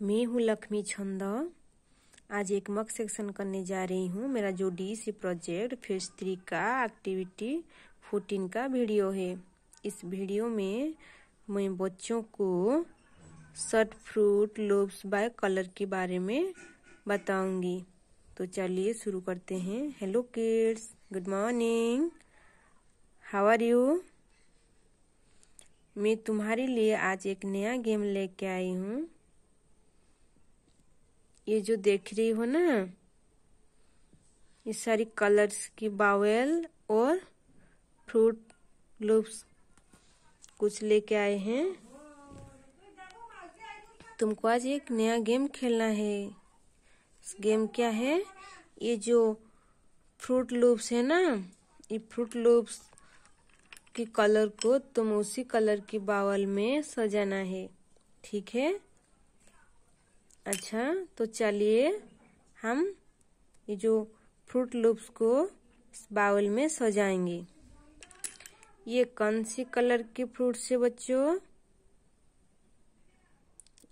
मैं हूँ लक्ष्मी छंद। आज एक मक सेक्शन करने जा रही हूँ। मेरा जो D C project phase three का एक्टिविटी फोर्टीन का वीडियो है। इस वीडियो में मैं बच्चों को sort fruit loops by colour के बारे में बताऊँगी। तो चलिए शुरू करते हैं। Hello kids good morning how are you मैं तुम्हारे लिए आज एक नया गेम लेके आई हूँ। ये जो देख रही हो ना, ये सारी कलर्स की बावेल और फ्रूट लूप्स कुछ लेके आए हैं। तुमको आज एक नया गेम खेलना है। गेम क्या है? ये जो फ्रूट लूप्स है ना, ये फ्रूट लूप्स के कलर को तुम उसी कलर की बावल में सजाना है। ठीक है? अच्छा तो चलिए हम ये जो फ्रूट लूप्स को बाउल में सजाएँगे। ये कौन सी कलर के फ्रूट से बच्चों?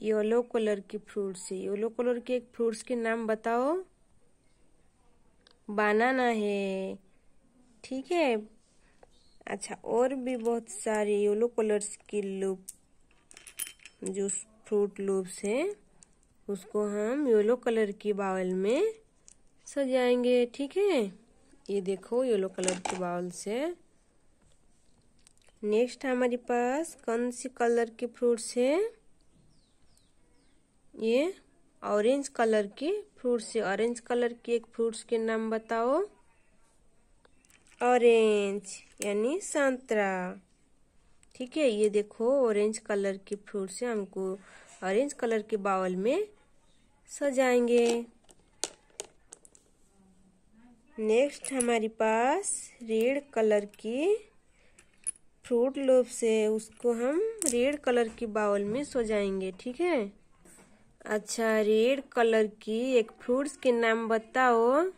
येलो कलर की फ्रूट से येलो कलर के एक फ्रूट्स के नाम बताओ। बनाना है। ठीक है। अच्छा और भी बहुत सारे येलो कलर्स के लूप, जो फ्रूट लूप्स हैं। उसको हम येलो कलर की बाउल में सजाएँगे, ठीक है? ये देखो, येलो कलर की बाउल से। नेक्स्ट हमारे पास कौन सी कलर के फ्रूट्स है? ये ऑरेंज कलर के फ्रूट्स है। ऑरेंज कलर के एक फ्रूट्स के नाम बताओ। ऑरेंज यानी संतरा। ठीक है, ये देखो ऑरेंज कलर के फ्रूट से हमको ऑरेंज कलर के बाउल में सजाएँगे। नेक्स्ट हमारे पास रेड कलर की फ्रूट लोब से उसको हम रेड कलर की बाउल में सजाएँगे, ठीक है? अच्छा रेड कलर की एक फ्रूट्स के नाम बताओ।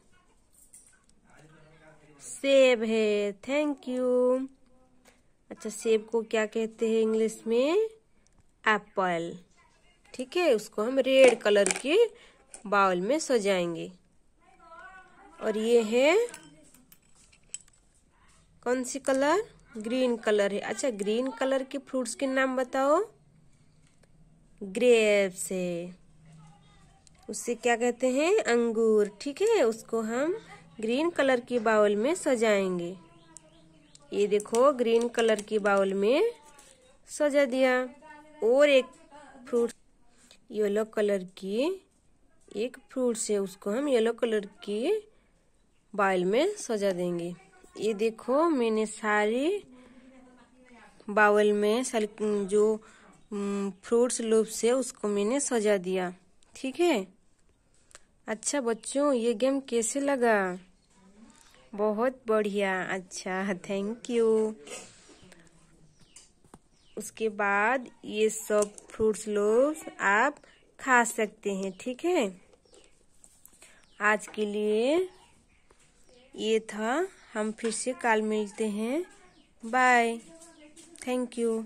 सेब है थैंक यू अच्छा सेब को क्या कहते हैं इंग्लिश में? एप्पल ठीक है, उसको हम रेड कलर के बाउल में सजाएँगे। और ये है, कौन सी कलर? ग्रीन कलर है। अच्छा ग्रीन कलर के फ्रूट्स के नाम बताओ। ग्रेप्स है। उससे क्या कहते हैं? अंगूर। ठीक है, उसको हम ग्रीन कलर की बाउल में सजाएँगे। ये देखो, ग्रीन कलर की बाउल में सजा दिया। और एक फ्रूट येलो कलर की एक फ्रूट से उसको हम येलो कलर की बाउल में सजा देंगे। ये देखो, मैंने सारी बाउल में सारी जो फ्रूट्स लूप से उसको मैंने सजा दिया। ठीक है? अच्छा बच्चों, ये गेम कैसे लगा? बहुत बढ़िया। अच्छा थैंक यू उसके बाद ये सब फ्रूट्स लोग आप खा सकते हैं, ठीक है? आज के लिए ये था। हम फिर से कल मिलते हैं। Bye thank you